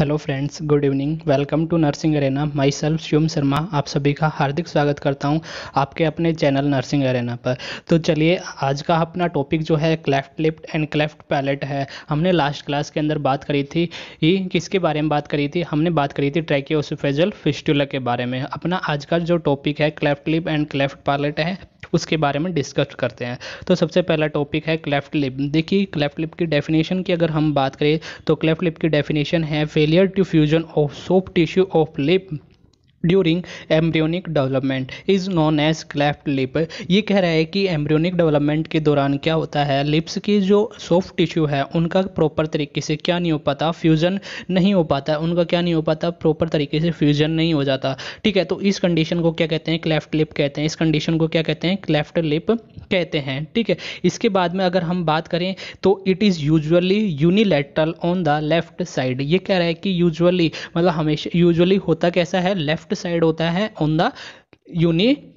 Hello friends good evening welcome to nursing arena myself Shivam Sharma आप सभी का हार्दिक स्वागत करता हूँ आपके अपने चैनल नर्सिंग अरेना पर। तो चलिए, आज का अपना टॉपिक जो है cleft lift and cleft palate है। हमने लास्ट क्लास के अंदर बात करी थी, ये किसके बारे में बात करी थी? हमने बात करी थी ट्रैकियोसिफेजल फिस्टुला के बारे में। अपना आज का जो टॉपिक है cleft lip and cleft palate है उसके बारे में डिस्कस करते हैं। तो सबसे पहला टॉपिक है क्लेफ्ट लिप देखिए क्लेफ्ट लिप की डेफिनेशन की अगर हम बात करें तो क्लेफ्ट लिप की डेफिनेशन है failure to fusion of soft tissue of lip during embryonic development is known as cleft lip ये कह रहा है कि एम्ब्रियोनिक डेवलपमेंट के दौरान क्या होता है? लिप्स की जो सॉफ्ट टिश्यू है, उनका प्रॉपर तरीके से क्या नहीं हो पाता? फ्यूज़न नहीं हो पाता। उनका क्या नहीं हो पाता? प्रॉपर तरीके से फ्यूज़न नहीं हो जाता। ठीक है तो इस कंडीशन को क्या कहते हैं? क्लेफ्ट लिप कहते हैं। इस कंडीशन को क्या कहते हैं? क्लेफ्ट लिप कहते हैं। ठीक है, इसके बाद में अगर हम बात करें तो it is usually unilateral on the left side ये कह रहा है कि यूजअली मतलब हमेशा यूजअली होता कैसा है? लेफ़्ट साइड होता है ऑन द यूनि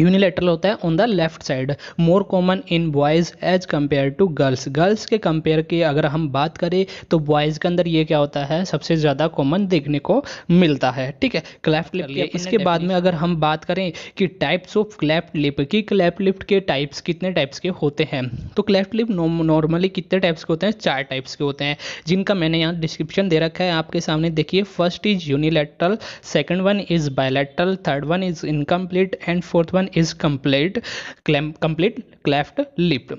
यूनिलेटरल होता है on the left side more common in boys as compare to girls girls के कंपेयर की अगर हम बात करें तो बॉयज़ के अंदर ये क्या होता है? सबसे ज़्यादा कॉमन देखने को मिलता है ठीक है? क्लैफ्ट लिप इसके बाद में अगर हम बात करें कि टाइप्स ऑफ़ क्लैफ्ट लिप की क्लैफ्ट लिप के टाइप्स कितने टाइप्स के होते हैं? तो क्लैफ्ट लिप नॉर्मली कितने टाइप्स के होते हैं? चार टाइप्स के होते हैं जिनका मैंने यहाँ डिस्क्रिप्शन दे रखा है आपके सामने। देखिए first is unilateral second one is bilateral third one is incomplete and fourth one is complete complete cleft lip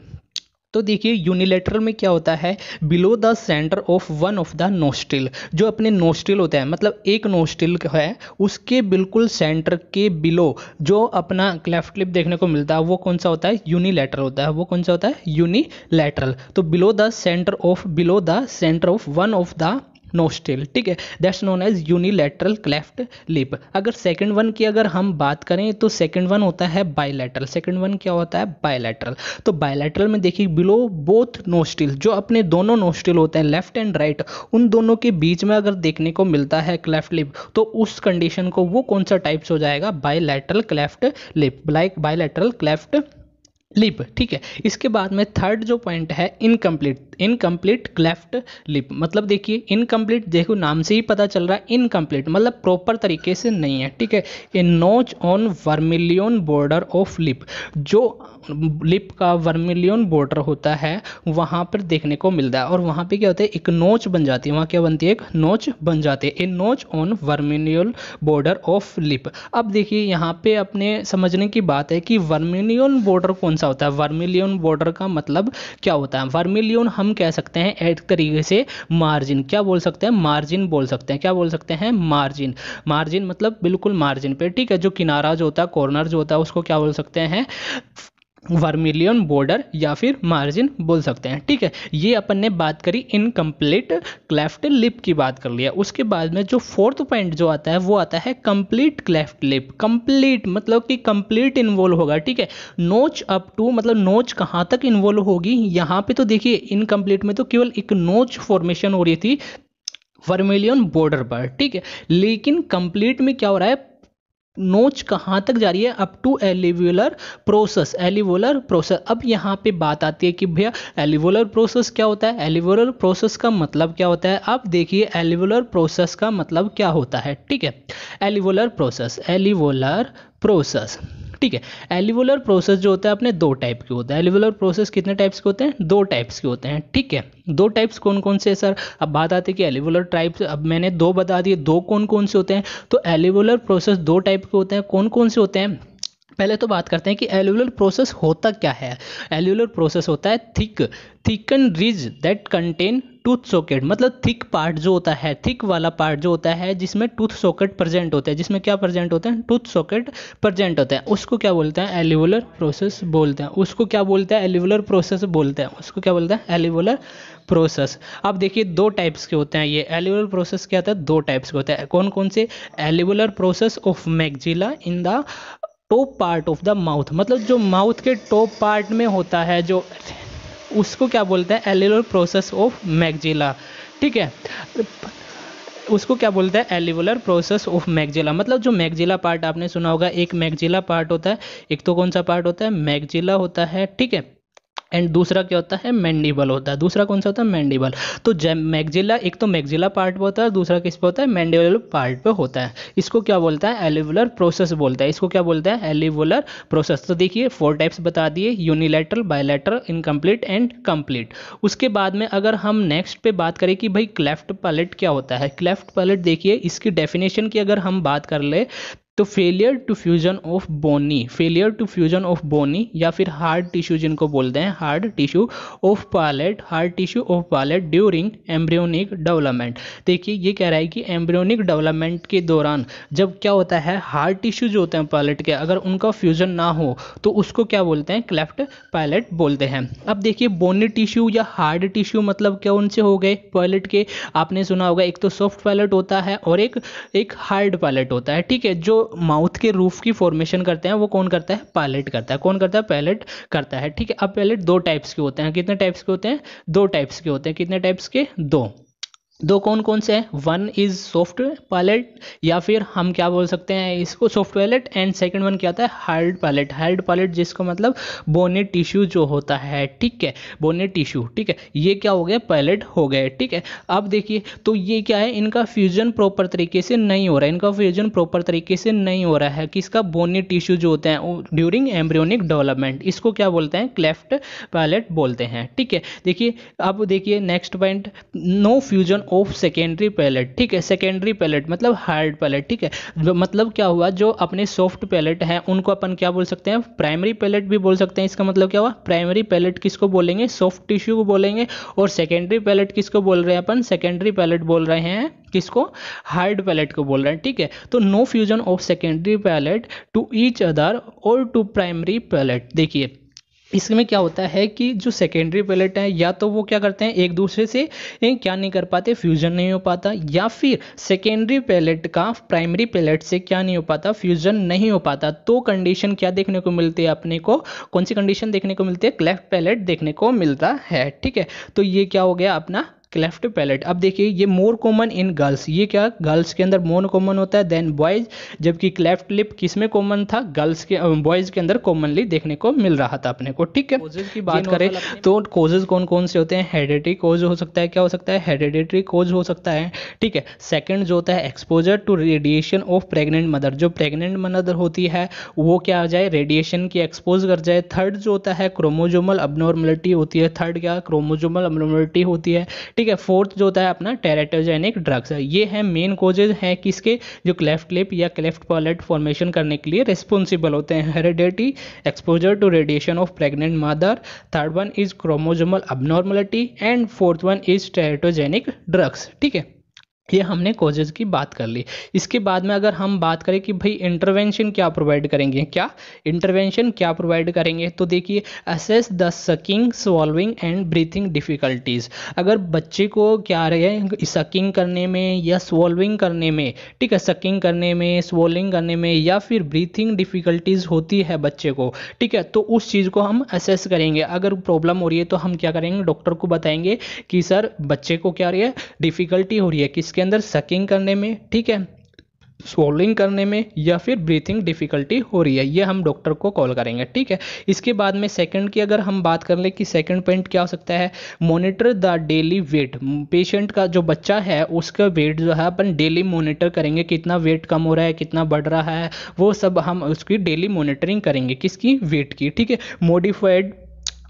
तो देखिए यूनिलेटरल में क्या होता है? Below the centre of one of the nostril जो अपने नोस्टिल होता है मतलब एक नोस्टिल है, उसके बिल्कुल सेंटर के बिलो जो अपना क्लेफ्ट लिप देखने को मिलता है, वो कौन सा होता है? यूनिलेटरल होता है। वो कौन सा होता है? यूनिलेटरल तो below the centre of below the centre of one of the nostril ठीक है? That's known as unilateral cleft lip अगर सेकंड वन की अगर हम बात करें तो सेकंड वन होता है बायलैटरल सेकंड वन क्या होता है? बायलैटरल तो बायलैटरल में देखिए बिलो बोथ नोस्टिल जो अपने दोनों नोस्टिल होते हैं लेफ़्ट एंड राइट उन दोनों के बीच में अगर देखने को मिलता है क्लेफ्ट लिप तो उस कंडीशन को वो कौन सा टाइप्स हो जाएगा? Bilateral cleft lip like bilateral cleft lip ठीक है? इसके बाद में थर्ड जो पॉइंट है इनकम्प्लीट इनकम्प्लीट क्लेफ्ट लिप मतलब देखिए इनकम्प्लीट देखो, नाम से ही पता चल रहा है इनकम्प्लीट मतलब प्रॉपर तरीके से नहीं है, ठीक है? A notch on vermilion border of lip जो लिप का वर्मिलियन बॉर्डर होता है, वहाँ पर देखने को मिलता है। और वहाँ पे क्या होता है, एक नोच बन जाती है। वहाँ क्या बनती है? एक नोच बन जाती है। A notch on vermilion border of lip अब देखिए, यहाँ पे अपने समझने की बात है कि वर्मिलियन बॉर्डर कौन सा होता है? वर्मिलियन बॉर्डर का मतलब क्या होता है? वर्मिलियन हम कह सकते हैं, एक तरीके से मार्जिन क्या बोल सकते हैं? मार्जिन बोल सकते हैं। क्या बोल सकते हैं? मार्जिन मार्जिन मतलब बिल्कुल मार्जिन पे। ठीक है, जो किनारा जो होता है कॉर्नर जो होता है, उसको क्या बोल सकते हैं? वर्मिलियन बॉर्डर या फिर मार्जिन बोल सकते हैं। ठीक है, ये अपन ने बात करी इनकम्प्लीट क्लेफ्ट लिप की बात कर लिया। उसके बाद में जो फोर्थ पॉइंट जो आता है, वो आता है कंप्लीट क्लेफ्ट लिप कंप्लीट मतलब कि कंप्लीट इन्वॉल्व होगा। ठीक है नोच अप टू मतलब नोच कहाँ तक इन्वॉल्व होगी? यहाँ पे तो देखिए इनकम्प्लीट में तो केवल एक नोच फॉर्मेशन हो रही थी वर्मिलियन बॉर्डर पर। ठीक है, लेकिन कंप्लीट में क्या हो रहा है? नोच कहाँ तक जा रही है? Up to alveolar process alveolar process अब यहाँ पे बात आती है कि भैया एलिवुलर प्रोसेस क्या होता है? एलिवुलर प्रोसेस का मतलब क्या होता है? अब देखिए एलिवुलर प्रोसेस का मतलब क्या होता है? ठीक है? एलिवुलर प्रोसेस एलिवुलर प्रोसेस ठीक है। एलिवुलर प्रोसेस जो होता है अपने दो टाइप के होता है। एलिवुलर प्रोसेस कितने टाइप्स के होते हैं? दो टाइप्स के होते हैं, ठीक है। दो टाइप्स कौन कौन से सर? अब बात आती है कि एलिवुलर टाइप्स अब मैंने दो बता दिए, दो कौन कौन से होते हैं? तो एलिवुलर प्रोसेस दो टाइप के होते हैं। कौन कौन से होते हैं? पहले तो बात करते हैं कि एल्यूलर प्रोसेस होता क्या है। एल्यूलर प्रोसेस होता है thick thicken ridge that contain tooth socket मतलब थिक पार्ट जो होता है थिक वाला पार्ट जो होता है, जिसमें टूथ सॉकेट प्रेजेंट होता है। जिसमें क्या प्रेजेंट होते हैं? टूथ सॉकेट प्रेजेंट होता है। उसको क्या बोलते हैं? एलिवुलर प्रोसेस बोलते हैं। उसको क्या बोलते हैं? एलिवुलर प्रोसेस बोलते हैं। उसको क्या बोलते हैं? एलिवुलर प्रोसेस अब देखिए, दो टाइप्स के होते हैं ये। एलिवुलर प्रोसेस क्या होता है? दो टाइप्स के होते हैं। कौन कौन से? Alveolar process of maxilla in the top part of the mouth मतलब जो माउथ के टॉप पार्ट में होता है, जो उसको क्या बोलते हैं? एलिवुलर प्रोसेस ऑफ़ मैगजिला ठीक है? उसको क्या बोलते हैं? एलिवुलर प्रोसेस ऑफ़ मैगजिला मतलब जो मैगजिला पार्ट आपने सुना होगा, एक मैगजिला पार्ट होता है, एक तो कौन सा पार्ट होता है? मैगजिला होता है। ठीक है? एंड दूसरा क्या होता है? मैंडिबल होता है। दूसरा कौन सा होता है? मैंडिबल तो मैगजिला एक तो मैगजिला पार्ट पे होता है, दूसरा किस पे होता है? मैंडिबल पार्ट पे होता है। इसको क्या बोलता है? एलिवुलर प्रोसेस बोलता है। इसको क्या बोलता है? एलिवुलर प्रोसेस तो देखिए फोर टाइप्स बता दिए। Unilateral bilateral incomplete and complete उसके बाद में अगर हम नेक्स्ट पे बात करें कि भाई क्लेफ्ट पैलेट क्या होता है? क्लेफ्ट पैलेट देखिए, इसकी डेफिनेशन की अगर हम बात कर ले तो failure to fusion of bony failure to fusion of bony या फिर हार्ड टिश्यू जिनको बोलते हैं hard tissue of palate hard tissue of palate during embryonic development देखिए, ये कह रहा है कि एम्ब्रियोनिक डेवलपमेंट के दौरान जब क्या होता है हार्ड टिश्यू जो होते हैं पायलेट के, अगर उनका फ्यूजन ना हो तो उसको क्या बोलते हैं क्लेफ्ट पायलेट बोलते हैं। अब देखिए बोनी टिश्यू या हार्ड टिश्यू मतलब क्या उनसे हो गए पायलेट के? आपने सुना होगा, एक तो सॉफ्ट पायलेट होता है और एक एक हार्ड पायलेट होता है। ठीक है, जो माउथ के रूफ की फॉर्मेशन करते हैं, वो कौन करता है? पायलट करता है। कौन करता है? पैलेट करता है। ठीक है, अब पैलेट दो टाइप्स के होते हैं। कितने टाइप्स के होते हैं? दो टाइप्स के होते हैं। कितने टाइप्स के? दो। दो कौन कौन से हैं? वन इज़ सॉफ्ट पैलेट या फिर हम क्या बोल सकते हैं इसको? Soft palate and second one क्या होता है? हार्ड पैलेट हार्ड पैलेट जिसको मतलब बोने टिश्यू जो होता है, ठीक है? बोने टिश्यू ठीक है? ये क्या हो गया? पैलेट हो गए ठीक है? अब देखिए तो ये क्या है? इनका फ्यूजन प्रॉपर तरीके से नहीं हो रहा है। इनका फ्यूजन प्रॉपर तरीके से नहीं हो रहा है किसका बोने टिश्यू जो होते हैं ड्यूरिंग एम्ब्रियोनिक डेवलपमेंट इसको क्या बोलते हैं? क्लेफ्ट पैलेट बोलते हैं, ठीक है? देखिए, अब देखिए next point no fusion of secondary palate ठीक है? सेकेंडरी पैलेट मतलब हार्ड पैलेट ठीक है? मतलब क्या हुआ? जो अपने सॉफ्ट पैलेट हैं, उनको अपन क्या बोल सकते हैं? प्राइमरी पैलेट भी बोल सकते हैं। इसका मतलब क्या हुआ? प्राइमरी पैलेट किसको बोलेंगे? सॉफ्ट टिश्यू को बोलेंगे। और सेकेंडरी पैलेट किसको बोल रहे हैं अपन? सेकेंडरी पैलेट बोल रहे हैं किसको? हार्ड पैलेट को बोल रहे हैं, ठीक है? तो no fusion of secondary palate to each other और टू प्राइमरी पैलेट देखिए इसमें क्या होता है कि जो सेकेंडरी पैलेट हैं, या तो वो क्या करते हैं, एक दूसरे से क्या नहीं कर पाते फ्यूजन नहीं हो पाता, या फिर सेकेंडरी पैलेट का प्राइमरी पैलेट से क्या नहीं हो पाता फ्यूजन नहीं हो पाता। तो कंडीशन क्या देखने को मिलती है अपने को? कौन सी कंडीशन देखने को मिलती है? क्लेफ्ट पैलेट देखने को मिलता है, ठीक है? तो ये क्या हो गया अपना क्लेफ्ट पैलेट अब देखिए ये मोर कॉमन इन गर्ल्स ये क्या? गर्ल्स के अंदर मोर कॉमन होता है देन बॉयज़ जबकि क्लेफ्ट लिप किसमें कॉमन था? गर्ल्स के बॉयज़ के अंदर कॉमनली देखने को मिल रहा था अपने को ठीक है? कोजेज की बात करें तो कोजेज कौन कौन से होते हैं? हेरिडिटरी कोज हो सकता है क्या हो सकता है? हेरिडिटरी कोज हो सकता है ठीक है? सेकेंड जो होता है exposure to radiation of pregnant mother जो प्रेगनेंट मदर होती है वो क्या आ जाए? रेडिएशन की एक्सपोज कर जाए। थर्ड जो होता है क्रोमोजोमल अबनॉर्मलिटी होती है। थर्ड क्या? क्रोमोजोमल अबनॉर्मलिटी होती है ठीक है फोर्थ जो होता है अपना टेरेटोजेनिक ड्रग्स ये है मेन कोजेज हैं किसके? जो क्लेफ्ट लिप या क्लेफ्ट पॉलेट फॉर्मेशन करने के लिए रिस्पॉन्सिबल होते हैं। Heredity exposure to radiation of pregnant mother third one is chromosomal abnormality and fourth one is teratogenic drugs ठीक है? ये हमने कोजेज की बात कर ली। इसके बाद में अगर हम बात करें कि भाई इंटरवेंशन क्या प्रोवाइड करेंगे, क्या इंटरवेंशन क्या प्रोवाइड करेंगे तो देखिए assess the sucking swallowing and breathing difficulties अगर बच्चे को क्या रहे सकिंग करने में या सॉल्विंग करने में, ठीक है सकिंग करने में स्वॉलिंग करने में या फिर ब्रीथिंग डिफ़िकल्टीज़ होती है बच्चे को, ठीक है तो उस चीज़ को हम असेस करेंगे। अगर प्रॉब्लम हो रही है तो हम क्या करेंगे डॉक्टर को बताएँगे कि सर बच्चे को क्या रही है डिफ़िकल्टी हो रही है, किसके अंदर सकिंग करने में, ठीक है? स्वॉलिंग करने में या फिर ब्रीथिंग डिफ़िकल्टी हो रही है, ये हम डॉक्टर को कॉल करेंगे, ठीक है? इसके बाद में सेकंड की अगर हम बात कर लें कि सेकंड पॉइंट क्या हो सकता है? Monitor the daily weight patient का जो बच्चा है, उसका वेट जो है, अपन डेली मॉनिटर करेंगे, कितना वेट कम हो रहा है, कितना बढ़ रहा है, वो सब हम उसकी डेली मॉनिटरिंग करेंगे, किसकी? वेट की, ठीक है? Modified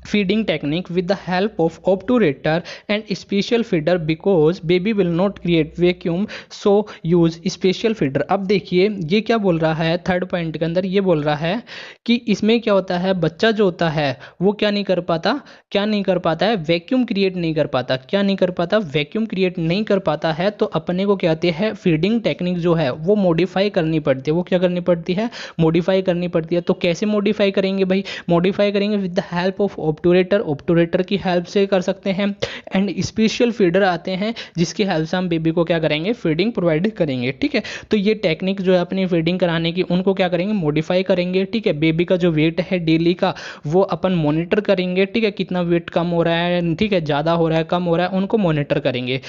feeding technique with the help of obturator and special feeder because baby will not create vacuum, so use special feeder. अब देखिए, ये क्या बोल रहा है? थर्ड पॉइंट के अंदर ये बोल रहा है कि इसमें क्या होता है? बच्चा जो होता है, वो क्या नहीं कर पाता? क्या नहीं कर पाता है? वैक्यूम क्रिएट नहीं कर पाता। क्या नहीं कर पाता? वैक्यूम क्रिएट नहीं कर पाता है तो अपने को क्या आती है? फीडिंग टेक्निक जो है, वो मॉडिफाई करनी पड़ती है। वो क्या करनी पड़ती है? मॉडिफाई करनी पड़ती है। तो कैसे मॉडिफाई करेंगे भाई? मॉडिफाई करेंगे with the help of obturator obturator की हेल्प से कर सकते हैं। एंड स्पेशल फीडर आते हैं, जिसकी हेल्प से हम बेबी को क्या करेंगे? फीडिंग प्रोवाइड करेंगे, ठीक है? तो ये टेक्निक जो है अपनी फीडिंग कराने की, उनको क्या करेंगे? मॉडिफाई करेंगे, ठीक है? बेबी का जो वेट है डेली का, वो अपन मॉनिटर करेंगे, ठीक है? कितना वेट कम हो रहा है, ठीक है? ज़्यादा हो रहा है, कम हो रहा है, उनको मॉनिटर करेंगे।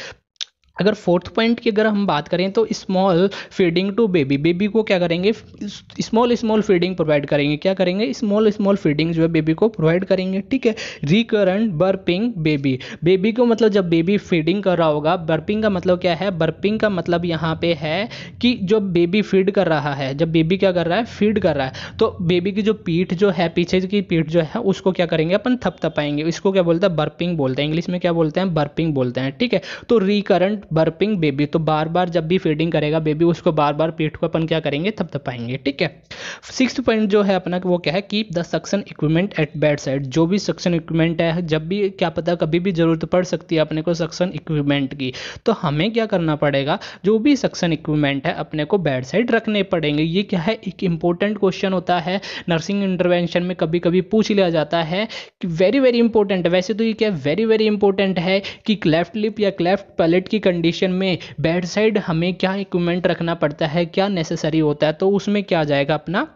अगर फोर्थ पॉइंट की अगर हम बात करें तो small feeding to baby baby को क्या करेंगे? स्मॉल स्मॉल फीडिंग प्रोवाइड करेंगे। क्या करेंगे? स्मॉल स्मॉल फीडिंग जो है बेबी को प्रोवाइड करेंगे। ठीक है? रिकरेंट बर्पिंग बेबी बेबी को मतलब जब बेबी फीडिंग कर रहा होगा बर्पिंग का मतलब क्या है? बर्पिंग का मतलब यहाँ पे है कि जो बेबी फ़ीड कर रहा है, जब बेबी क्या कर रहा है? फ़ीड कर रहा है। तो बेबी की जो पीठ जो है, पीछे की पीठ जो है, उसको क्या करेंगे? अपन थपथपाएँगे। इसको क्या बोलते हैं? बर्पिंग बोलते हैं। इंग्लिश में क्या बोलते हैं? बर्पिंग बोलते हैं। ठीक है? तो रिकरेंट बर्पिंग बेबी तो बार बार जब भी फीडिंग करेगा बेबी उसको बार बार पीठ को अपन क्या करेंगे? थपथपाएँगे ठीक है? सिक्स पॉइंट जो है अपना, वो क्या है? Keep the suction equipment at bed side जो भी सक्शन इक्विपमेंट है, जब भी क्या पता, कभी भी ज़रूरत पड़ सकती है अपने को सक्शन इक्विपमेंट की तो हमें क्या करना पड़ेगा? जो भी सक्शन इक्विपमेंट है, अपने को बेड साइड रखने पड़ेंगे। ये क्या है? एक इंपॉर्टेंट क्वेश्चन होता है। नर्सिंग इंटरवेंशन में कभी कभी पूछ लिया जाता है कि वेरी वेरी इंपॉर्टेंट वैसे तो ये क्या वेरी वेरी इंपॉर्टेंट है कि क्लेफ्ट लिप या क्लेफ्ट पैलेट की कंडीशन में बेड साइड हमें क्या इक्विपमेंट रखना पड़ता है, क्या नेसेसरी होता है तो उसमें क्या जाएगा अपना?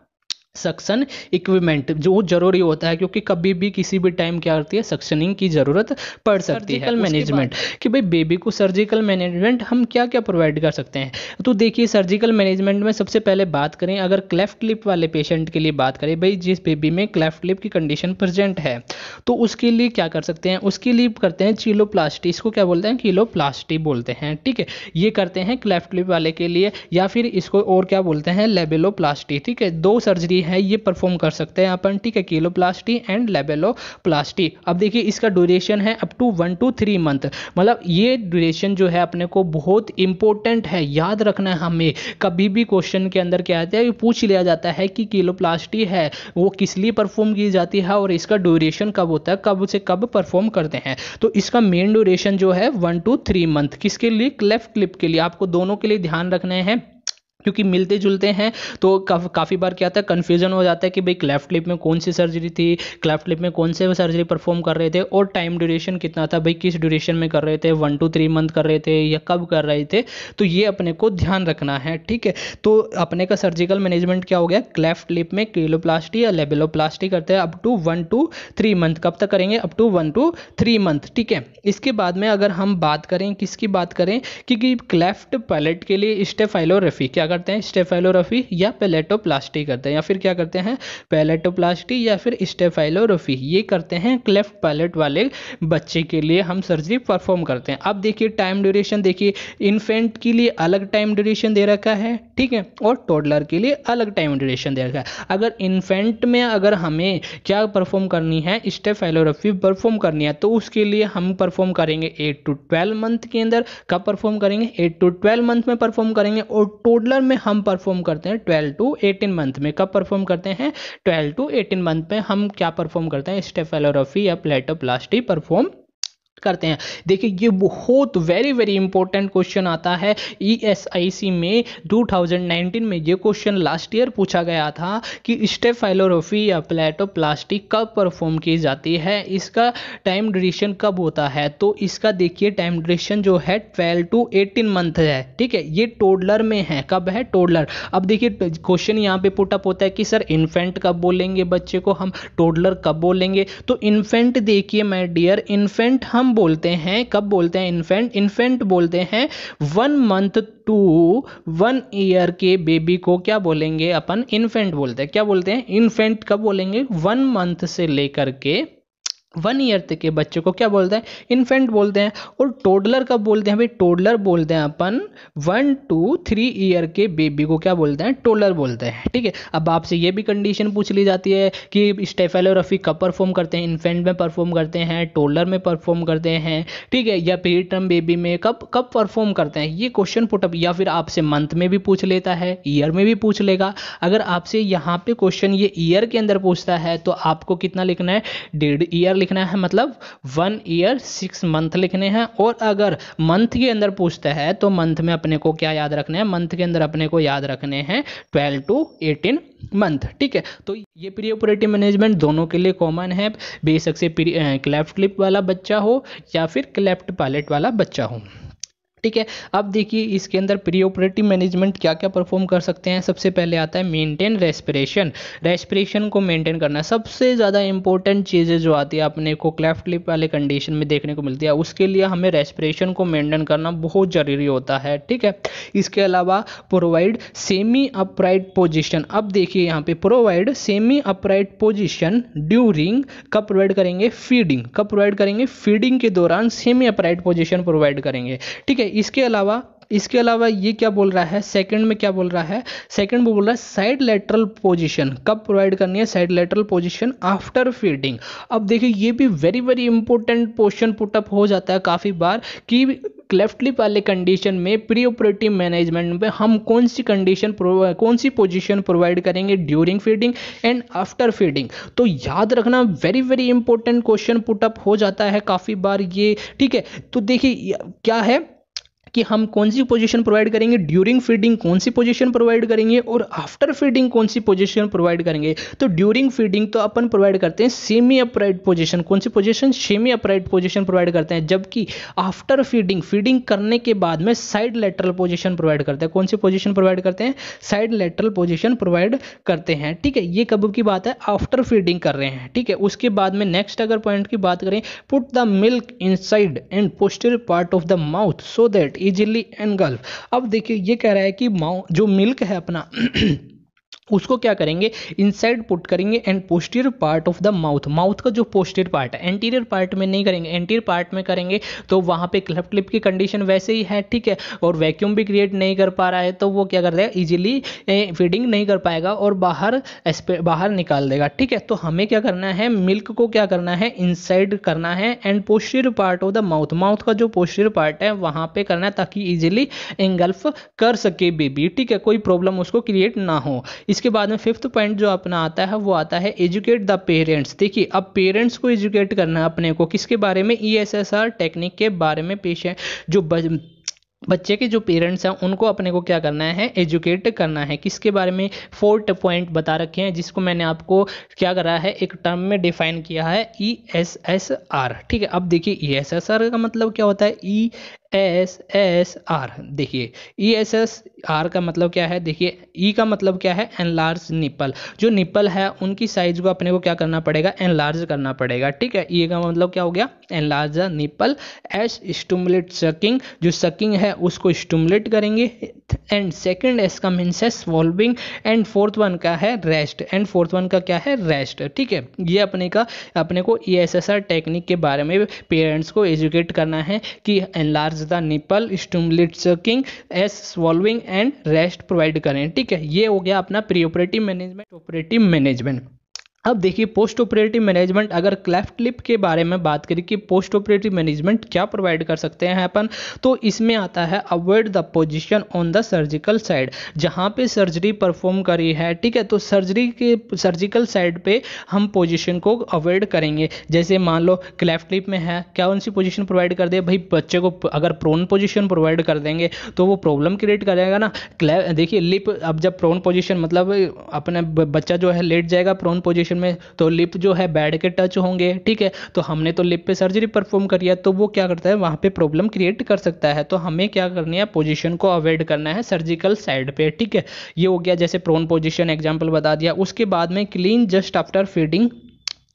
सक्शन इक्विपमेंट जो ज़रूरी होता है क्योंकि कभी भी किसी भी टाइम क्या होती है सक्शनिंग की ज़रूरत पड़ सकती है। सर्जिकल मैनेजमेंट कि भाई बेबी को सर्जिकल मैनेजमेंट हम क्या क्या प्रोवाइड कर सकते हैं? तो देखिए सर्जिकल मैनेजमेंट में सबसे पहले बात करें अगर क्लेफ्ट लिप वाले पेशेंट के लिए बात करें भाई जिस बेबी में क्लेफ्ट लिप की कंडीशन प्रेजेंट है तो उसके लिए क्या कर सकते हैं? उसके लिए करते हैं चीलोप्लास्टी इसको क्या बोलते हैं? किलोप्लास्टी बोलते हैं ठीक है? ये करते हैं क्लेफ्ट लिप वाले के लिए या फिर इसको और क्या बोलते हैं? लेबेलोप्लास्टी ठीक है? दो सर्जरी है, ये परफॉर्म कर सकते हैं अपन, ठीक है केलोप्लास्टी एंड लेबेलोप्लास्टी अब देखिए, इसका ड्यूरेशन है up to one two three month मतलब ये ड्यूरेशन जो है अपने को बहुत इंपॉर्टेंट है, याद रखना है हमें। कभी भी क्वेश्चन के अंदर क्या आता है पूछ लिया जाता है कि केलोप्लास्टी है, वो किस लिए परफॉर्म की जाती है और इसका ड्यूरेशन कब होता है, कब से कब परफॉर्म करते हैं। तो इसका मेन ड्यूरेशन जो है वन टू थ्री मंथ किसके लिए? क्लेफ्ट क्लिप के लिए। आपको दोनों के लिए ध्यान रखना है। क्योंकि मिलते जुलते हैं तो काफ़ी काफ़ी बार क्या होता है कन्फ्यूज़न हो जाता है कि भाई क्लेफ्ट लिप में कौन सी सर्जरी थी क्लेफ्ट लिप में कौन से सर्जरी परफॉर्म कर रहे थे, और टाइम ड्यूरेशन कितना था, भाई, किस ड्यूरेशन में कर रहे थे वन टू थ्री मंथ कर रहे थे, या कब कर रहे थे तो ये अपने को ध्यान रखना है, ठीक है? तो अपने का सर्जिकल मैनेजमेंट क्या हो गया क्लेफ्ट लिप में क्लोप्लास्टी या लेबेलोप्लास्टी करते हैं up to one two three month कब तक करेंगे up to one two three month ठीक है? इसके बाद में अगर हम बात करें, किसकी बात करें, क्योंकि क्लेफ्ट पैलेट के लिए स्टेफाइलोरेफी क्या करते हैं? स्टेफाइलोरफी या पेलेटोप्लास्टी करते हैं? या फिर क्या करते हैं? पेलेटोप्लास्टी या फिर स्टेफाइलोरफी। ये करते हैं क्लेफ्ट पैलेट वाले बच्चे के लिए हम सर्जरी परफॉर्म करते हैं। अब देखिए, टाइम ड्यूरेशन देखिए, इन्फेंट के लिए अलग टाइम ड्यूरेशन दे रखा है, ठीक है? और टोडलर के लिए अलग टाइम ड्यूरेशन दे रखा है। अगर इन्फेंट में अगर हमें क्या परफॉर्म करनी है? स्टेफाइलोरफी परफॉर्म करनी है तो उसके लिए हम परफॉर्म करेंगे एट टू ट्वेल्व मंथ के अंदर। कब परफॉर्म करेंगे? एट टू ट्वेल्व मंथ में परफॉर्म करेंगे और टोडलर में हम परफॉर्म करते हैं? ट्वेल्व टू एटीन मंथ में। कब परफॉर्म करते हैं? ट्वेल्व टू एटीन मंथ में हम क्या परफॉर्म करते हैं? स्टेफेलोरफी या प्लेटोप्लास्टी परफॉर्म करते हैं। देखिए, ये बहुत वेरी वेरी इंपॉर्टेंट क्वेश्चन आता है। ईएसआईसी e में 2019 में ये क्वेश्चन लास्ट ईयर पूछा गया था कि स्टेफाइलोरोफी या प्लेटोप्लास्टिक कब परफॉर्म की जाती है? इसका टाइम ड्यूरेशन कब होता है? तो इसका देखिए टाइम ड्यूरेशन जो है 12 टू 18 मंथ है। ठीक है, ये टोडलर में है। कब है? टोडलर अब देखिए क्वेश्चन यहाँ पे पुटअप होता है कि सर इन्फेंट कब बोलेंगे बच्चे को? हम टोडलर कब बोलेंगे? तो इन्फेंट देखिए माई डियर इन्फेंट हम बोलते हैं, कब बोलते हैं? इन्फेंट इन्फेंट बोलते हैं one month to one year के बेबी को क्या बोलेंगे अपन? इन्फेंट बोलते हैं। क्या बोलते हैं? इन्फेंट कब बोलेंगे? वन मंथ से लेकर के वन ईयर तक के बच्चे को क्या बोलते हैं? इन्फेंट बोलते हैं और टोडलर कब बोलते हैं भाई? टोडलर बोलते हैं अपन वन टू थ्री ईयर के बेबी को क्या बोलते हैं? टोडलर बोलते हैं, ठीक है? अब आपसे ये भी कंडीशन पूछ ली जाती है कि स्टेफेलोरफी कब परफॉर्म करते हैं? इन्फेंट में परफॉर्म करते हैं टोडलर में परफॉर्म करते हैं, ठीक है? या प्री टर्म बेबी में कब कब परफॉर्म करते हैं? ये क्वेश्चन पुटअप या फिर आपसे मंथ में भी पूछ लेता है ईयर में भी पूछ लेगा। अगर आपसे यहाँ पे क्वेश्चन ये ईयर के अंदर पूछता है तो आपको कितना लिखना है? डेढ़ ईयर लिखना है मतलब वन ईयर सिक्स मंथ लिखने हैं। और अगर मंथ के अंदर पूछता है तो मंथ में अपने को क्या याद रखना है? मंथ के अंदर अपने को याद रखने हैं ट्वेल्व टू एटीन मंथ ठीक है? तो ये प्री ऑपरेटिव मैनेजमेंट दोनों के लिए कॉमन है। बेशक से क्लेफ्ट क्लिप वाला बच्चा हो या फिर क्लेफ्ट पायलट वाला बच्चा हो। ठीक है? अब देखिए, इसके अंदर प्री ऑपरेटिव मैनेजमेंट क्या क्या परफॉर्म कर सकते हैं? सबसे पहले आता है मेंटेन रेस्पिरेशन रेस्पिरेशन को मेंटेन करना सबसे ज़्यादा इंपॉर्टेंट चीज़ें जो आती है, अपने को क्लेफ्ट लिप वाले कंडीशन में देखने को मिलती है। उसके लिए हमें रेस्पिरेशन को मेंटेन करना बहुत ज़रूरी होता है, ठीक है? इसके अलावा प्रोवाइड सेमी अपराइट पोजिशन अब देखिए, यहाँ पे provide semi upright position during कब प्रोवाइड करेंगे? फीडिंग कब प्रोवाइड करेंगे? फीडिंग के दौरान सेमी अपराइट पोजिशन प्रोवाइड करेंगे, ठीक है? इसके अलावा इसके अलावा ये क्या बोल रहा है? सेकंड में क्या बोल रहा है? सेकंड में बोल रहा है साइड लेटरल पोजीशन कब प्रोवाइड करनी है? Side lateral position after feeding अब देखिए, ये भी very very important question put up हो जाता है काफ़ी बार कि क्लेफ्ट लिप वाले कंडीशन में प्री ऑपरेटिव मैनेजमेंट में हम कौन सी कंडीशन कौन सी पोजीशन प्रोवाइड करेंगे during feeding and after feeding तो याद रखना very very important question put up हो जाता है काफ़ी बार ये, ठीक है? तो देखिए, क्या है? कि हम कौन सी पोजीशन प्रोवाइड करेंगे? ड्यूरिंग फीडिंग कौन सी पोजीशन प्रोवाइड करेंगे? और आफ्टर फीडिंग कौन सी पोजीशन प्रोवाइड करेंगे? तो ड्यूरिंग फीडिंग तो अपन प्रोवाइड करते हैं सेमी अपराइट पोजीशन कौन सी position semi upright position provide करते हैं। जबकि आफ्टर फीडिंग फीडिंग करने के बाद में साइड लेटरल पोजीशन प्रोवाइड करते हैं। कौन सी पोजीशन प्रोवाइड करते हैं? साइड लेटरल पोजीशन प्रोवाइड करते हैं। ठीक है, ये कब की बात है? आफ्टर फीडिंग कर रहे हैं। ठीक है, उसके बाद में नेक्स्ट अगर पॉइंट की बात करें put the milk inside and posterior part of the mouth so that easily engulf अब देखिए ये कह रहा है कि जो मिल्क है अपना उसको क्या करेंगे? इनसाइड पुट करेंगे and posterior part of the mouth mouth का जो पोस्टीरियर पार्ट है एंटीरियर पार्ट में नहीं करेंगे एंटीरियर पार्ट में करेंगे तो वहाँ पे क्लेफ्ट क्लिप की कंडीशन वैसे ही है, ठीक है? और वैक्यूम भी क्रिएट नहीं कर पा रहा है तो वो क्या कर है इजीली फीडिंग नहीं कर पाएगा और बाहर बाहर निकाल देगा, ठीक है? तो हमें क्या करना है? मिल्क को क्या करना है? इनसाइड करना है and posterior part of the mouth mouth का जो पोस्टीरियर पार्ट है, वहाँ पे करना है ताकि इजिली एंगल्फ कर सके बेबी ठीक है? कोई प्रॉब्लम उसको क्रिएट ना हो। इसके बाद में फिफ्थ पॉइंट जो अपना आता है, वो आता है एजुकेट द पेरेंट्स देखिए, अब पेरेंट्स को एजुकेट करना है अपने को किसके बारे में? ईएसएसआर टेक्निक के बारे में पेश है। जो बज... बच्चे के जो पेरेंट्स हैं, उनको अपने को क्या करना है? एजुकेट करना है। किसके बारे में? फोर्थ पॉइंट बता रखे हैं, जिसको मैंने आपको क्या करा है? एक टर्म में डिफाइन किया है ई एस एस आर ठीक है, अब देखिए ई एस एस आर का मतलब क्या होता है? ई एस एस आर देखिए ई एस एस आर का मतलब क्या है? देखिए ई e का मतलब क्या है? एनलार्ज निपल जो निपल है, उनकी साइज़ को अपने को क्या करना पड़ेगा? एनलार्ज करना पड़ेगा। ठीक है? ई e का मतलब क्या हो गया? Enlarge nipple S stimulate sucking जो सकिंग है, उसको स्टूमुलेट करेंगे। एंड सेकेंड एस का मीन्स है स्वॉल्विंग एंड फोर्थ वन का है रेस्ट एंड फोर्थ वन का क्या है रेस्ट ठीक है ये अपने का अपने को E S S R technique के बारे में पेरेंट्स को एजुकेट करना है कि enlarge the nipple stimulate sucking as swallowing and rest provide करें ठीक है ये हो गया अपना pre operative management operative management अब देखिए पोस्ट ऑपरेटिव मैनेजमेंट अगर क्लेफ्ट लिप के बारे में बात करें कि पोस्ट ऑपरेटिव मैनेजमेंट क्या प्रोवाइड कर सकते हैं अपन तो इसमें आता है avoid the position on the surgical side जहाँ पे सर्जरी परफॉर्म करी है, ठीक है? तो सर्जरी के सर्जिकल साइड पे हम पोजीशन को अवॉइड करेंगे। जैसे मान लो क्लेफ्ट लिप में है, क्या उनसी पोजिशन प्रोवाइड कर दे? भाई, बच्चे को अगर प्रोन पोजिशन प्रोवाइड कर देंगे तो वो प्रॉब्लम क्रिएट करेगा ना। देखिए लिप अब जब प्रोन पोजिशन मतलब अपने बच्चा जो है, लेट जाएगा प्रोन पोजिशन पोजीशन में तो लिप जो है बैड के टच होंगे, ठीक है? तो हमने तो लिप पे सर्जरी परफॉर्म करी है तो वो क्या करता है? वहाँ पे प्रॉब्लम क्रिएट कर सकता है। तो हमें क्या करनी है? पोजीशन को अवॉइड करना है सर्जिकल साइड पे, ठीक है? ये हो गया, जैसे प्रोन पोजीशन एग्ज़ाम्पल बता दिया। उसके बाद में clean just after feeding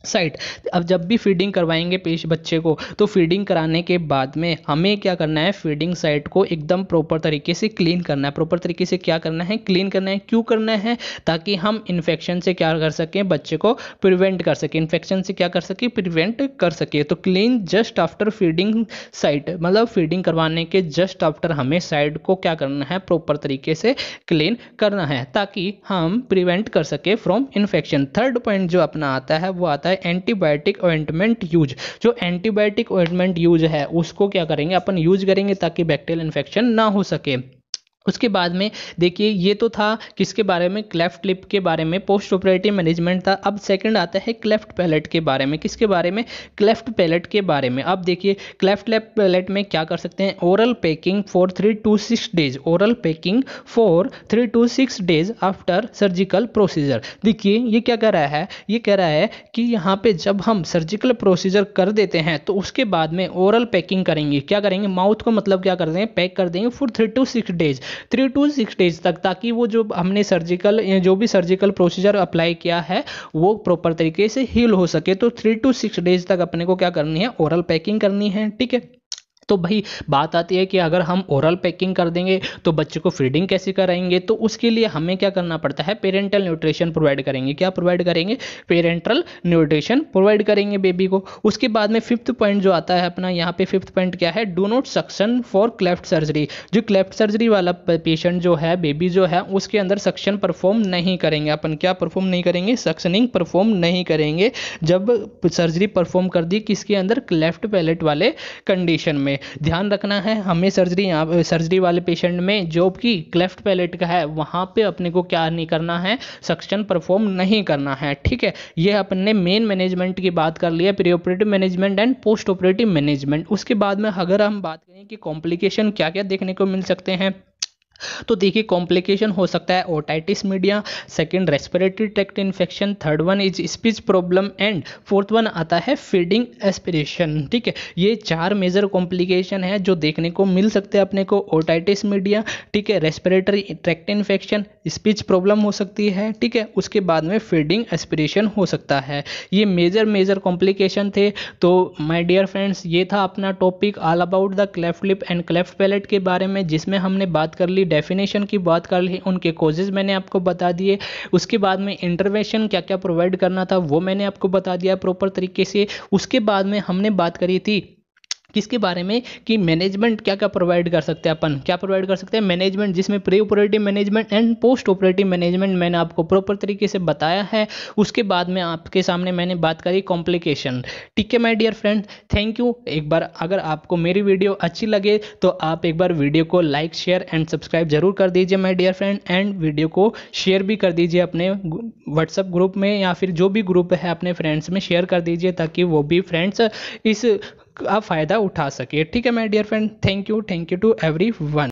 site अब जब भी फीडिंग करवाएँगे पेश बच्चे को तो फीडिंग कराने के बाद में हमें क्या करना है? फीडिंग साइट को एकदम प्रॉपर तरीके से क्लीन करना है। प्रॉपर तरीके से क्या करना है? क्लीन करना है। क्यों करना है? ताकि हम इन्फेक्शन से क्या कर सकें? बच्चे को प्रिवेंट कर सकें। इन्फेक्शन से क्या कर सके? प्रिवेंट कर सके। तो clean just after feeding site मतलब फीडिंग करवाने के जस्ट आफ्टर हमें साइड को क्या करना है? प्रॉपर तरीके से क्लीन करना है। ताकि हम प्रिवेंट कर सके फ्रॉम इन्फेक्शन थर्ड पॉइंट जो अपना आता है, वो आता है है एंटीबायोटिक ऑइंटमेंट यूज़ जो एंटीबायोटिक ऑइंटमेंट यूज़ है, उसको क्या करेंगे? अपन यूज़ करेंगे ताकि बैक्टीरियल इन्फेक्शन ना हो सके। उसके बाद में, देखिए, ये तो था किसके बारे में क्लेफ्ट लिप के बारे में पोस्ट ऑपरेटिव मैनेजमेंट था। अब सेकंड आता है क्लेफ्ट पैलेट के बारे में। किसके बारे में? क्लेफ्ट पैलेट के बारे में। अब देखिए क्लेफ्ट लेफ़्ट पैलेट में क्या कर सकते हैं? Oral packing for three to six days oral packing for three to six days after surgical procedure देखिए, ये क्या कह रहा है? ये कह रहा है कि यहाँ पर जब हम सर्जिकल प्रोसीजर कर देते हैं तो उसके बाद में ओरल पैकिंग करेंगे। क्या करेंगे? माउथ को मतलब क्या कर देंगे? पैक कर देंगे for three to six days three to six days तक, ताकि वो जो हमने सर्जिकल जो भी सर्जिकल प्रोसीजर अप्लाई किया है, वो प्रॉपर तरीके से हील हो सके। तो थ्री टू सिक्स डेज़ तक अपने को क्या करनी है? ओरल पैकिंग करनी है, ठीक है? तो भाई बात आती है कि अगर हम ओरल पैकिंग कर देंगे तो बच्चे को फीडिंग कैसे कराएँगे? तो उसके लिए हमें क्या करना पड़ता है? पेरेंटल न्यूट्रिशन प्रोवाइड करेंगे। क्या प्रोवाइड करेंगे? पेरेंटल न्यूट्रिशन प्रोवाइड करेंगे बेबी को। उसके बाद में फिफ्थ पॉइंट जो आता है अपना, यहाँ पे फिफ्थ पॉइंट क्या है? Do not suction for cleft surgery जो क्लेफ्ट सर्जरी वाला पेशेंट जो है बेबी जो है, उसके अंदर सक्शन परफॉर्म नहीं करेंगे। अपन क्या परफॉर्म नहीं करेंगे? सक्शनिंग परफॉर्म नहीं करेंगे। जब सर्जरी परफॉर्म कर दी किसके अंदर? क्लेफ्ट पैलेट वाले कंडीशन में। ध्यान रखना है, हमें सर्जरी यहाँ सर्जरी वाले पेशेंट में जो कि क्लेफ्ट पैलेट का है, वहाँ पे अपने को क्या नहीं करना है सक्शन परफॉर्म नहीं करना है, ठीक है? ये अपने मेन मैनेजमेंट की बात कर लिया pre operative management and post operative management उसके बाद में अगर हम बात करें कि कॉम्प्लिकेशन क्या क्या देखने को मिल सकते हैं तो देखिए कॉम्प्लिकेशन हो सकता है otitis media second respiratory tract infection third one is speech problem and fourth one आता है फीडिंग एस्पिरेशन ठीक है? ये चार मेजर कॉम्प्लिकेशन है जो देखने को मिल सकते हैं अपने को ओटाइटिस मीडिया ठीक है respiratory tract infection speech problem हो सकती है, ठीक है, उसके बाद में फीडिंग एस्पिरेशन हो सकता है। ये मेजर मेजर कॉम्प्लिकेशन थे। तो माय डियर फ्रेंड्स ये था अपना topic all about the cleft lip and cleft palate के बारे में, जिसमें हमने बात कर ली डेफिनेशन की बात कर ली, उनके कोजेज मैंने आपको बता दिए। उसके बाद में इंटरवेंशन क्या क्या प्रोवाइड करना था, वो मैंने आपको बता दिया प्रॉपर तरीके से। उसके बाद में हमने बात करी थी किसके बारे में कि मैनेजमेंट क्या क्या प्रोवाइड कर सकते हैं अपन? क्या प्रोवाइड कर सकते हैं? मैनेजमेंट जिसमें pre operative management and post operative management मैंने आपको प्रॉपर तरीके से बताया है। उसके बाद में आपके सामने मैंने बात करी कॉम्प्लिकेशन ठीक है my dear friend thank you एक बार अगर आपको मेरी वीडियो अच्छी लगे तो आप एक बार वीडियो को लाइक शेयर एंड सब्सक्राइब ज़रूर कर दीजिए my dear friend and video को शेयर भी कर दीजिए अपने व्हाट्सअप ग्रुप में या फिर जो भी ग्रुप है, अपने फ्रेंड्स में शेयर कर दीजिए, ताकि वो भी फ्रेंड्स इस आप फ़ायदा उठा सके। ठीक है my dear friend thank you thank you to everyone